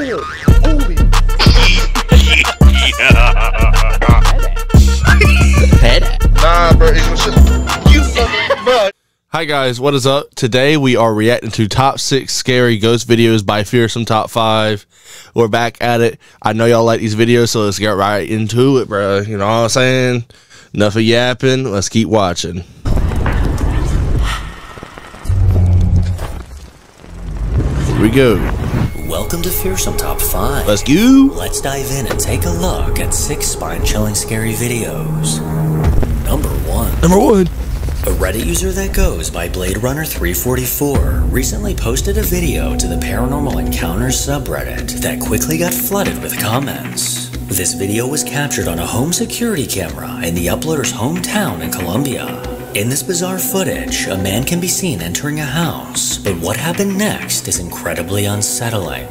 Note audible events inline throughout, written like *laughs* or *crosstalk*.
Holy. Nah, bro. It's just you, fucking- bro. Hi guys, what is up? Today we are reacting to top six scary ghost videos by Fearsome Top Five. We're back at it. I know y'all like these videos, so let's get right into it, bro. You know what I'm saying? Enough of yapping. Let's keep watching. Here we go. Welcome to Fearsome Top 5. Let's go. Let's dive in and take a look at six spine chilling scary videos. Number 1. Number one. A Reddit user that goes by Blade Runner 344 recently posted a video to the Paranormal Encounters subreddit that quickly got flooded with comments. This video was captured on a home security camera in the uploader's hometown in Colombia. In this bizarre footage, a man can be seen entering a house, but what happened next is incredibly unsettling.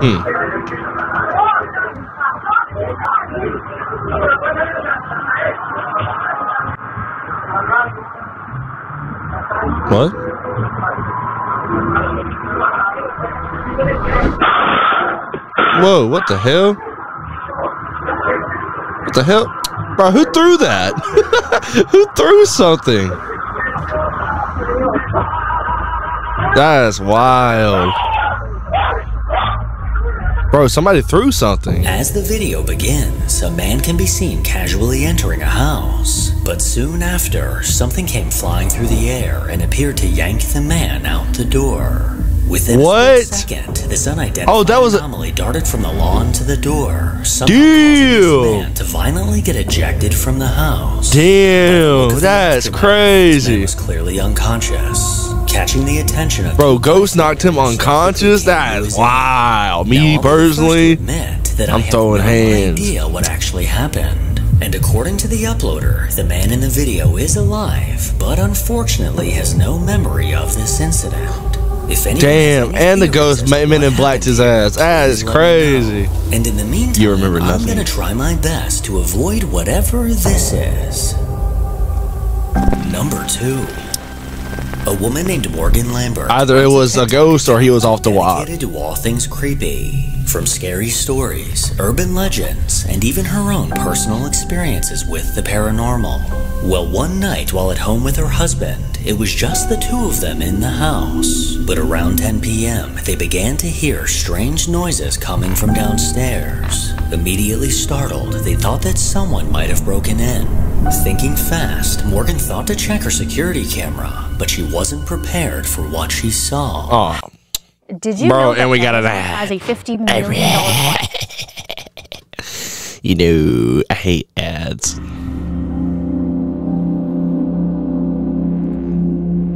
Hmm. What? Whoa, what the hell? What the hell? Bro, who threw that? *laughs* who threw something? That's wild. Bro, somebody threw something. As the video begins, a man can be seen casually entering a house. But soon after, something came flying through the air and appeared to yank the man out the door. Within What? a second, this unidentified Oh, that was a- anomaly darted from the lawn to the door, Damn. man to violently get ejected from the house. Damn, that's aftermath. This man crazy. was clearly unconscious, catching the attention of Bro, Ghost knocked him unconscious? That is wild. now, Me I'll be the first to personally, admit that I I'm have throwing no hands. idea what actually happened. And according to the uploader, the man in the video is alive, but unfortunately has no memory of this incident. Damn, and the ghost as to ma- men in blacked his ass. That please is let me crazy. And in the meantime, You remember I'm gonna try my best to avoid whatever this is. Number two. A woman named Morgan Lambert. Either it was a ghost or he was off the wall. Dedicated to all things creepy, from scary stories, urban legends, and even her own personal experiences with the paranormal. Well, one night while at home with her husband, it was just the two of them in the house. But around 10 p.m., they began to hear strange noises coming from downstairs. Immediately startled, they thought that someone might have broken in. Thinking fast, Morgan thought to check her security camera, but she wasn't prepared for what she saw. Oh, Did you Bro, know and we got ad. has a fifty *laughs* million dollar you know, I hate ads.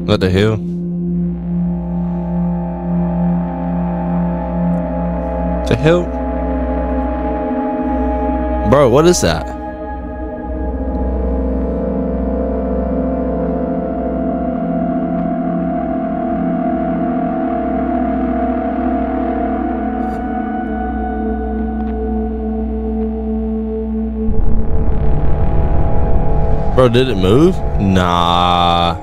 What the hell? The hell? Bro, what is that? Bro, did it move? Nah.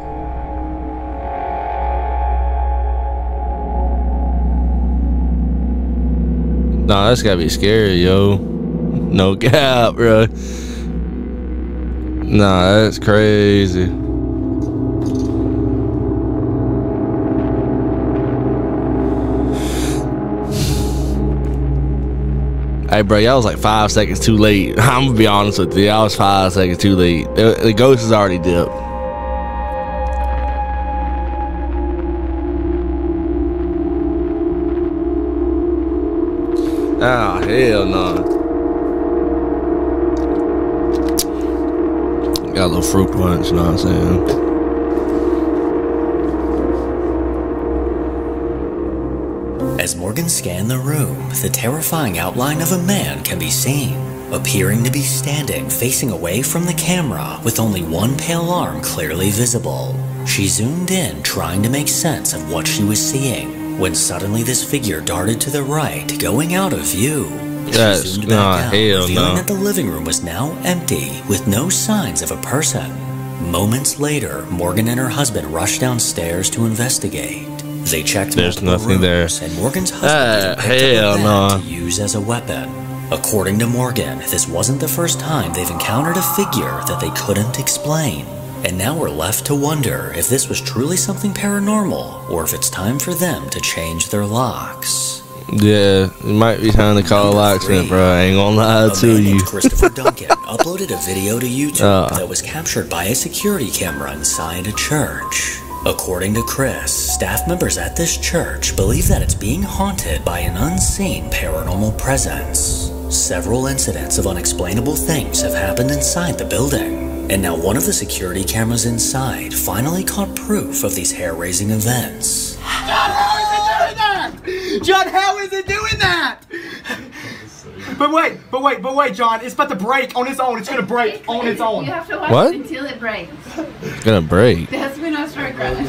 Nah, that's gotta be scary, yo. No *laughs* cap, bro. Nah, that's crazy. Hey, bro, y'all was like five seconds too late. *laughs* I'm gonna be honest with you. I was five seconds too late. The, the ghost is already dipped. Oh, hell no. Got a little fruit punch, you know what I'm saying? Morgan scanned the room, the terrifying outline of a man can be seen, appearing to be standing facing away from the camera with only one pale arm clearly visible. She zoomed in, trying to make sense of what she was seeing, when suddenly this figure darted to the right, going out of view. That's- zoomed nah, out, hell no. that the living room was now empty, with no signs of a person. Moments later, Morgan and her husband rushed downstairs to investigate. They checked There's nothing there. and Morgan's husband Ah, a hell no. to use as a weapon. According to Morgan, this wasn't the first time they've encountered a figure that they couldn't explain. And now we're left to wonder if this was truly something paranormal, or if it's time for them to change their locks. Yeah, it might be time to call a Number three. bro. I ain't gonna lie A to you. Christopher Duncan uploaded a video to *laughs* YouTube Uh. that was captured by a security camera inside a church. According to Chris, staff members at this church believe that it's being haunted by an unseen paranormal presence. Several incidents of unexplainable things have happened inside the building, and now one of the security cameras inside finally caught proof of these hair-raising events. John, how is it doing that? But wait, but wait, but wait, John. It's about to break on its own. It's gonna break on its own. You have to watch What? it until it breaks. It's gonna break. That's when I start crying.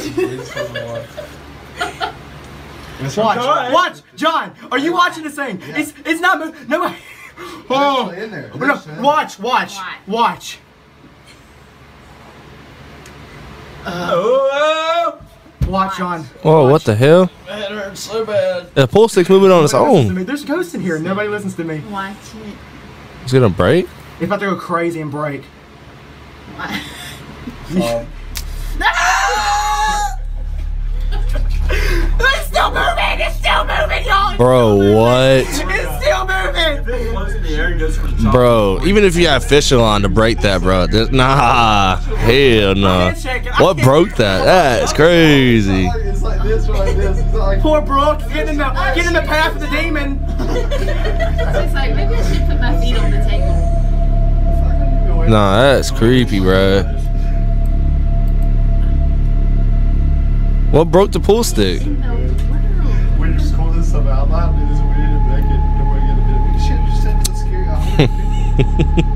Watch, watch, John. Are you watching this thing? It's it's not moving. No. Oh, in there. no. Watch, watch, watch. Oh, watch, John. Oh, what the hell? It hurts so bad. The pull stick's moving on its Nobody listens to own. me. There's ghosts in here. Nobody listens to me. watch it. It's gonna break. It's about to go crazy and break. *laughs* It's still moving! It's still moving, y'all! Bro, what? It's still moving! Bro, even if you have fishing line to break that, bro. th- Nah, hell no. can't shake it. I What broke that? That's crazy. It's like this, like this. It's like Poor Brooke, get in the get in the path of the demon. It's like maybe I should put my feet on the table. Nah, that's creepy, bro. What broke the pool stick? We're just calling this stuff out loud. It is weird and make it. Nobody get a bit. We should just send it to scary. *laughs*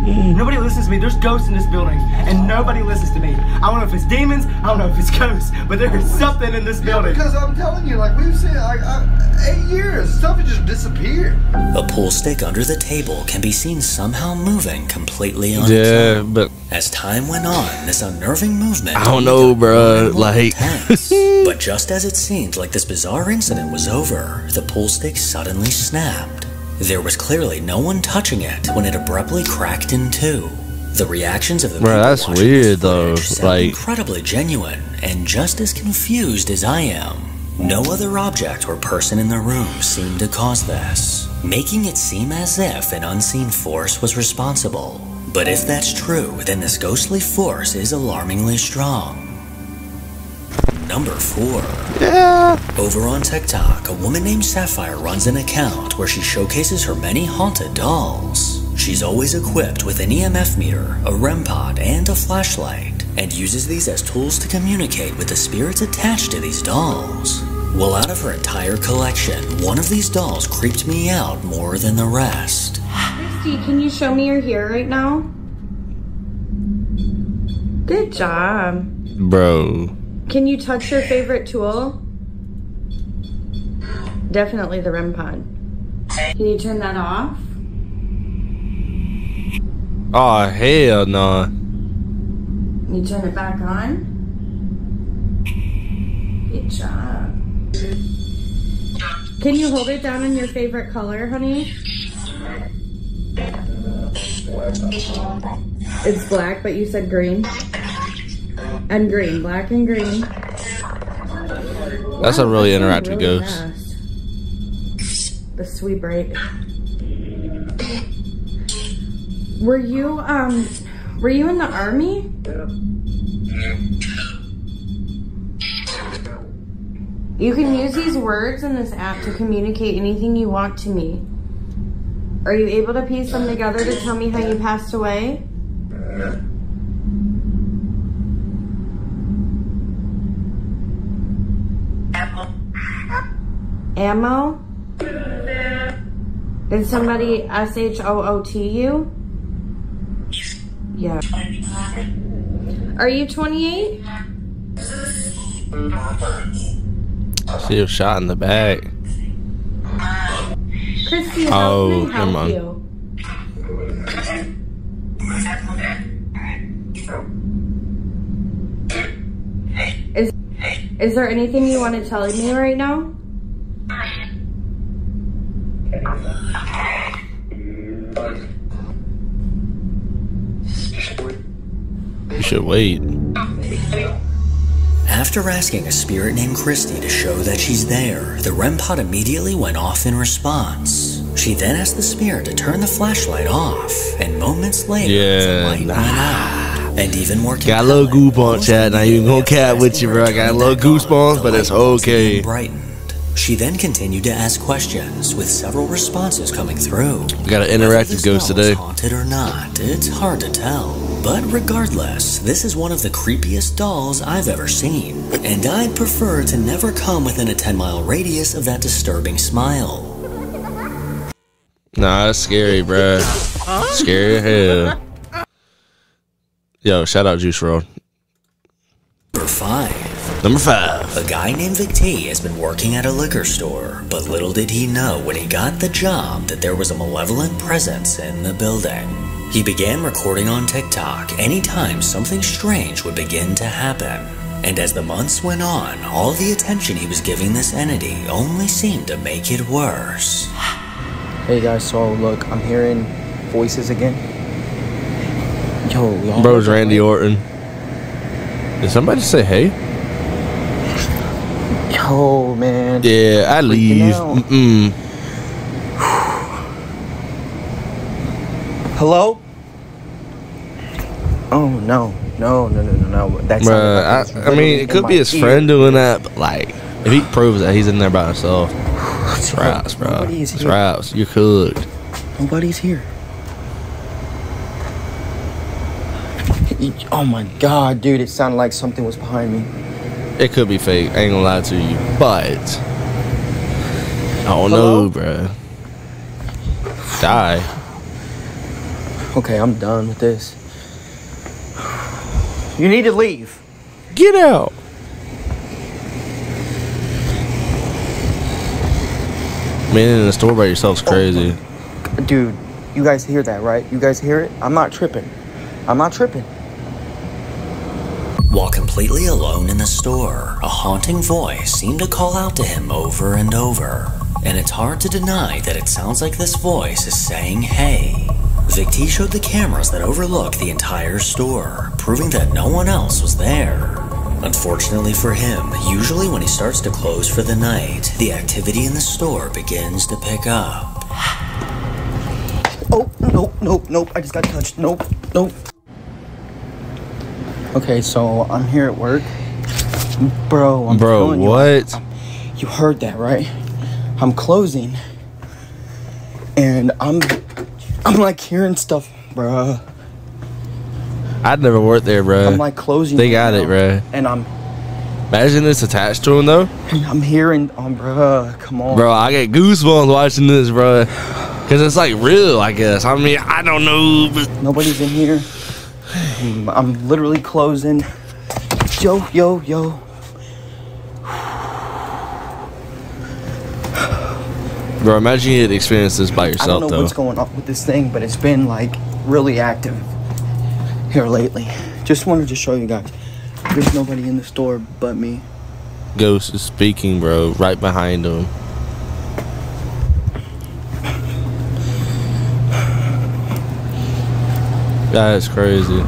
Nobody listens to me. There's ghosts in this building, and nobody listens to me. I don't know if it's demons. I don't know if it's ghosts, but there is something in this building. Because I'm telling you, like we've seen, like uh, eight years, stuff has just disappeared. A pool stick under the table can be seen somehow moving completely on Yeah, but As time went on, this unnerving movement I don't know, got bruh, more and more like- intense. *laughs* but just as it seemed like this bizarre incident was over, the pool stick suddenly snapped. There was clearly no one touching it when it abruptly cracked in two. The reactions of the people that's weird, though, like- incredibly genuine and just as confused as I am. No other object or person in the room seemed to cause this, making it seem as if an unseen force was responsible. But if that's true, then this ghostly force is alarmingly strong. Number 4. yeah. Over on TikTok, a woman named Sapphire runs an account where she showcases her many haunted dolls. She's always equipped with an EMF meter, a REM pod, and a flashlight, and uses these as tools to communicate with the spirits attached to these dolls. Well, out of her entire collection, one of these dolls creeped me out more than the rest. Christy, can you show me your hair right now? Good job. Bro. Can you touch your favorite tool? Definitely the REM pod. Can you turn that off? Oh, hell no. Can you turn it back on? Good job. Can you hold it down in your favorite color, honey? It's black, but you said green. And green, black and green. That's a really interactive went ghost. fast. The sweet break. Were you um were you in the army? You can use these words in this app to communicate anything you want to me. Are you able to piece them together to tell me how you passed away? Ammo? Did somebody S H O O T you? Yeah. Are you 28? She was shot in the back. Christy, how Oh, can I help on. you? Is Is there anything you want to tell me right now? Should wait. After asking a spirit named Christy to show that she's there, the REM pod immediately went off in response. She then asked the spirit to turn the flashlight off, and moments later, Yeah, the light nah. went out. And even more Got a little goosebumps, chat. Not even gonna cat with you, bro. I got a little goosebumps, but it's okay. Brightened. She then continued to ask questions, with several responses coming through. We got an interactive ghost today. Haunted or not, it's hard to tell. But regardless, this is one of the creepiest dolls I've ever seen, and I'd prefer to never come within a 10 mile radius of that disturbing smile. Nah, that's scary, bruh. Scary as hell. Yo, shout out Juice Road. Number 5. Number five. A guy named Vic T has been working at a liquor store, but little did he know when he got the job that there was a malevolent presence in the building. He began recording on TikTok anytime something strange would begin to happen. And as the months went on, all the attention he was giving this entity only seemed to make it worse. Hey guys, so look, I'm hearing voices again. Yo, y'all. Bro's heard Randy right? Orton. Did somebody say hey? Yo, man. Yeah, I leave. Mm-mm. Hello? Oh no, no, no, no, no, no. That's Bruh, I, I mean, it could be his friend doing that, but like, if he proves that he's in there by himself, it's *sighs* raps, bro. It's raps. You're cooked. Nobody's here. Oh my god, dude! It sounded like something was behind me. It could be fake. I ain't gonna lie to you, but I don't know, bruh. Die. Okay, I'm done with this. You need to leave. Get out. Man in the store by yourself's oh, crazy. Dude, you guys hear that, right? You guys hear it? I'm not tripping. I'm not tripping. While completely alone in the store, a haunting voice seemed to call out to him over and over. And it's hard to deny that it sounds like this voice is saying, hey. Vic T showed the cameras that overlook the entire store, proving that no one else was there. Unfortunately for him, usually when he starts to close for the night, the activity in the store begins to pick up. Oh, nope, nope, nope. I just got touched. Nope, nope. Okay, so I'm here at work. Bro, I'm Bro, telling you, what? You heard that, right? I'm closing. And I'm I'm like hearing stuff, bruh. I'd never worked there, bruh. I'm like closing. They got it, bruh. And I'm Imagine this attached to him though. I'm hearing um bruh, come on. Bro, I get goosebumps watching this, bro. Cause it's like real, I guess. I mean, I don't know, but Nobody's in here. I'm literally closing. Yo, yo, yo. Bro, imagine you had experienced this by yourself. I don't know though. what's going on with this thing, but it's been like really active here lately. Just wanted to show you guys. There's nobody in the store but me. Ghost is speaking, bro, right behind him. That's crazy.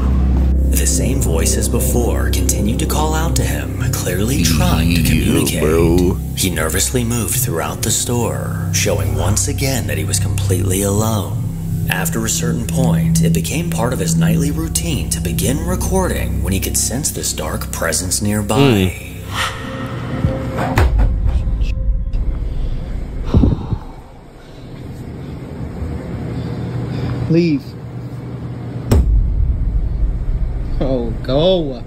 The same voice as before continued to call out to him, clearly trying to communicate. bro. He nervously moved throughout the store, showing once again that he was completely alone. After a certain point, it became part of his nightly routine to begin recording when he could sense this dark presence nearby. Hmm. Leave. Oh, go.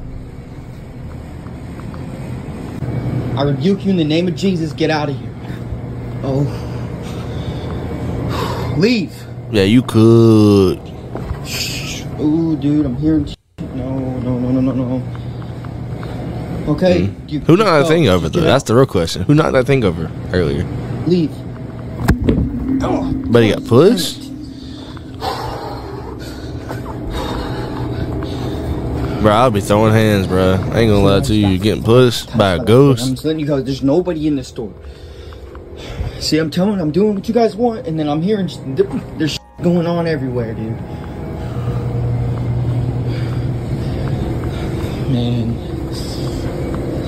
I rebuke you in the name of Jesus. Get out of here. Oh. Leave. Yeah, you could. Ooh, dude, I'm hearing. No, no, no, no, no, no. Okay. Mm-hmm. You, Who knocked that thing over though? That's the real question. Who knocked that thing over earlier? Leave. Oh, But he got pushed. Bro, I'll be throwing hands, bro. I ain't gonna lie to you. You're Getting pushed by a I'm ghost. just letting you guys. There's nobody in the store. See, I'm telling. I'm doing what you guys want, and then I'm hearing there's going on everywhere, dude. Man,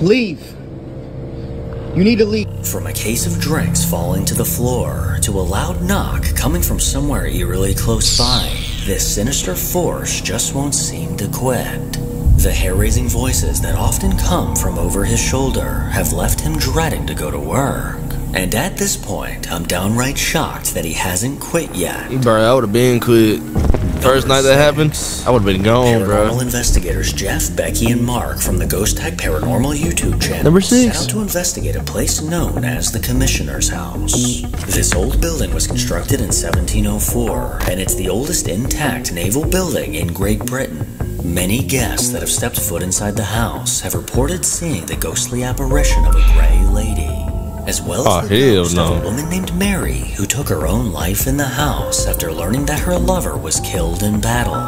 leave. You need to leave. From a case of drinks falling to the floor to a loud knock coming from somewhere eerily close by, this sinister force just won't seem to quit. The hair raising voices that often come from over his shoulder have left him dreading to go to work. And at this point, I'm downright shocked that he hasn't quit yet. Bro, I would have been quit. First night that happened, I would have been gone, Paranormal bro. investigators Jeff, Becky, and Mark from the Ghost Tech Paranormal YouTube channel Number six. set out to investigate a place known as the Commissioner's House. This old building was constructed in 1704, and it's the oldest intact naval building in Great Britain. Many guests that have stepped foot inside the house have reported seeing the ghostly apparition of a gray lady. As well Oh, as the hell ghost no. of a woman named Mary who took her own life in the house after learning that her lover was killed in battle.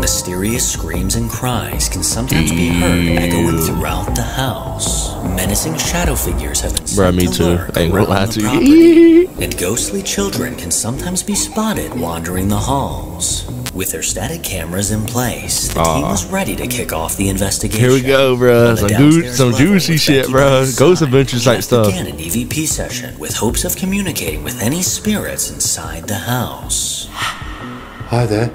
Mysterious screams and cries can sometimes be heard echoing throughout the house. Menacing shadow figures have been seen Bruh, me to too. lurk I ain't gonna around lie the to you. property, *laughs* and ghostly children can sometimes be spotted wandering the halls. With their static cameras in place, the team Aw. was ready to kick off the investigation. Here we go, bro. Some, ju- some juicy shit, bro. by Ghost side, adventures type stuff. began an EVP session with hopes of communicating with any spirits inside the house. Hi there.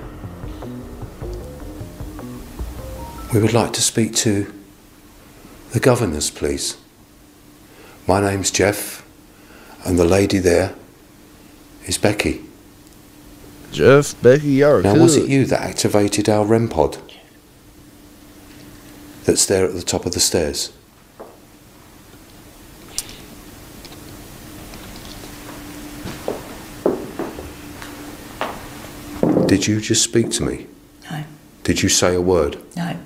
We would like to speak to the governors, please. My name's Jeff, and the lady there is Becky. Jeff, Becky, y'all Now, good. was it you that activated our REM pod? That's there at the top of the stairs. Did you just speak to me? No, Did you say a word? no.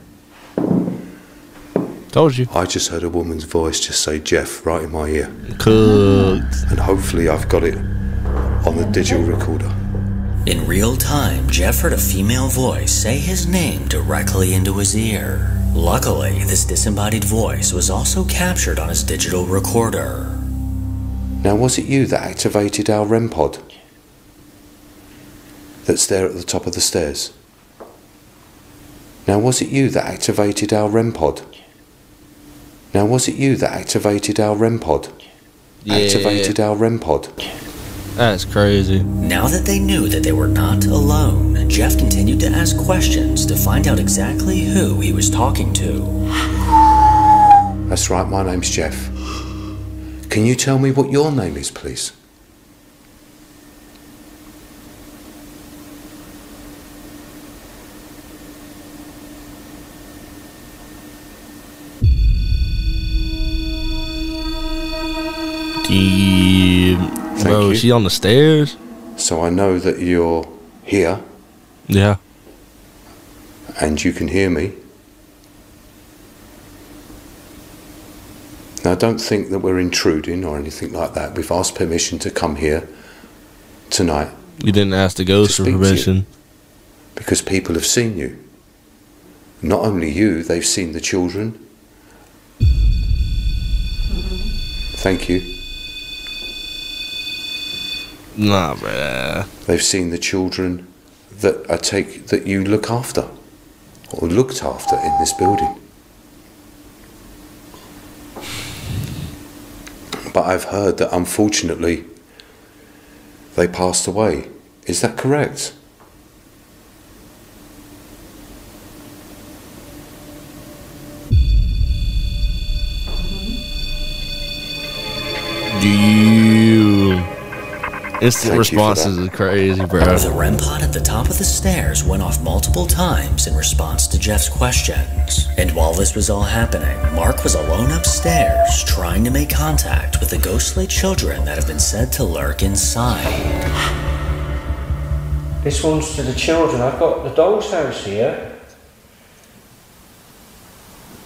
Told you. I just heard a woman's voice just say Jeff right in my ear. Cooked. And hopefully I've got it on the digital recorder. In real time, Jeff heard a female voice say his name directly into his ear. Luckily, this disembodied voice was also captured on his digital recorder. Now, was it you that activated our REM pod? That's there at the top of the stairs. Now, was it you that activated our REM pod? Now, was it you that activated our REM pod? Yeah. Activated our REM pod. That's crazy. Now that they knew that they were not alone, Jeff continued to ask questions to find out exactly who he was talking to. That's right, my name's Jeff. Can you tell me what your name is, please? Damn. Bro, you. is she on the stairs? So I know that you're here Yeah. and you can hear me. Now, don't think that we're intruding or anything like that. We've asked permission to come here tonight You didn't ask the ghost for speak to you. permission. because people have seen you. Not only you, they've seen the children. Mm-hmm. Thank you. Nah, bruh. They've seen the children that I take that you look after or looked after in this building. But I've heard that unfortunately they passed away. Is that correct? Instant Thank you for responses that. is crazy, bro. The REM pod at the top of the stairs went off multiple times in response to Jeff's questions. And while this was all happening, Mark was alone upstairs trying to make contact with the ghostly children that have been said to lurk inside. This one's to the children. I've got the doll's house here.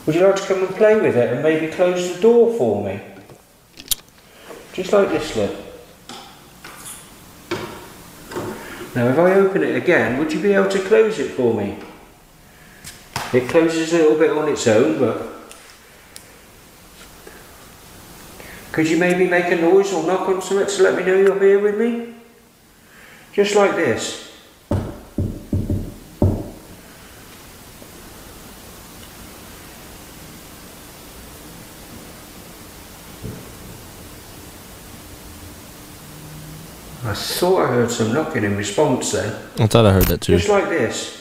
Would you like to come and play with it and maybe close the door for me? Just like this, look. Now, if I open it again, would you be able to close it for me? It closes a little bit on its own, but. Could you maybe make a noise or knock on something to let me know you're here with me? Just like this. Thought I heard some knocking in response then. I thought I heard that too. Just like this.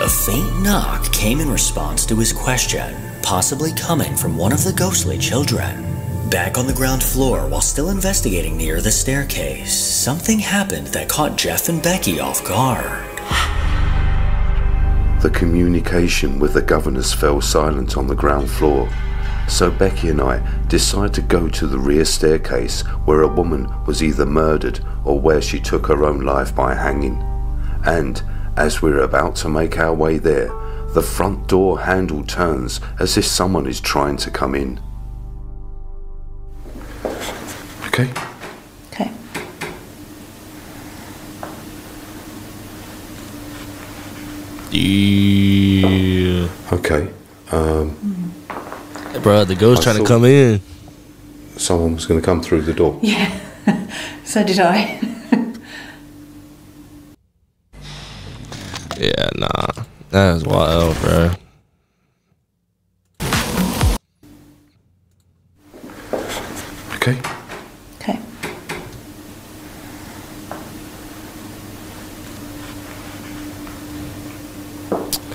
A faint knock came in response to his question, possibly coming from one of the ghostly children. Back on the ground floor, while still investigating near the staircase, something happened that caught Jeff and Becky off guard. The communication with the governors fell silent on the ground floor, so Becky and I decide to go to the rear staircase where a woman was either murdered or where she took her own life by hanging. And as we're about to make our way there, the front door handle turns as if someone is trying to come in. Okay. Okay. Yeah. Okay. Um, Bro, the ghost I trying to come in. someone was going to come through the door. Yeah. *laughs* so did I. *laughs* Yeah, nah. That is wild, bro.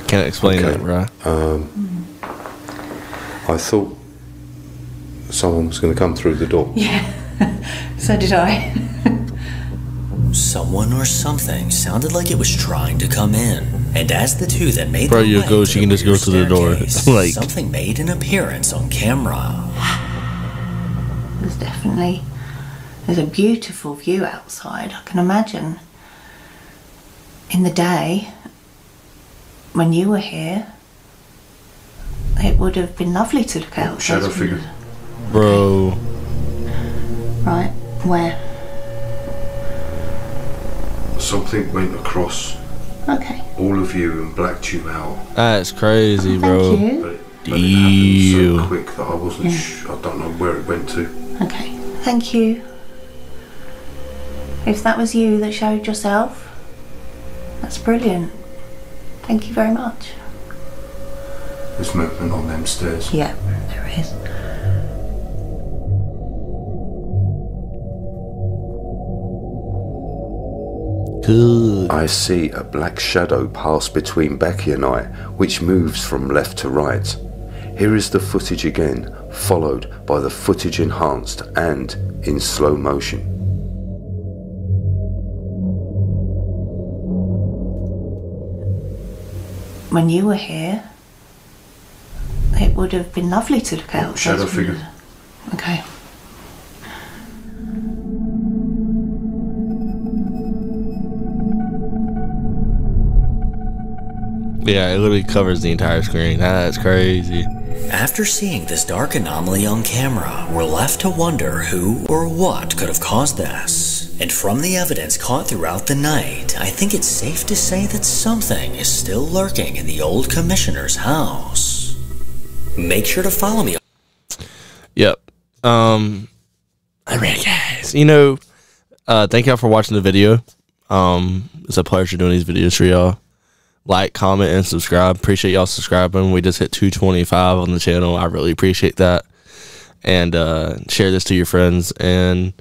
Can't explain Okay. that, bro. Um, I thought someone was going to come through the door. *laughs* Yeah. so did I. Someone or something sounded like it was trying to come in, and as the two that made Bro, their you're a way ghost, to you can just go through the door. *laughs* Like- something made an appearance on camera. There's definitely there's a beautiful view outside. I can imagine in the day when you were here, it would have been lovely to look out. Shadow those figure. windows. Bro. Right, where? Something went across Okay. all of you and blacked you out. That's crazy, oh, Thank bro. you. But it, but it happened so quick that I wasn't. Yeah. Sh- I don't know where it went to. Okay. Thank you. If that was you that showed yourself, that's brilliant. Thank you very much. There's movement on them stairs. Yeah, there is. Good. I see a black shadow pass between Becky and I, which moves from left to right. Here is the footage again, followed by the footage enhanced and in slow motion. When you were here, it would have been lovely to look out. Shadow those figure. Okay. Yeah, it literally covers the entire screen. Ah, that's crazy. After seeing this dark anomaly on camera, we're left to wonder who or what could have caused this. And from the evidence caught throughout the night, I think it's safe to say that something is still lurking in the old commissioner's house. Make sure to follow me Yep. Um, I mean, guys, you know, uh, thank y'all for watching the video. Um, it's a pleasure doing these videos for y'all. Like, comment, and subscribe. Appreciate y'all subscribing. We just hit 225 on the channel. I really appreciate that. And uh, share this to your friends and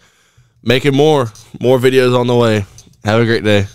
making more more videos on the way. Have a great day.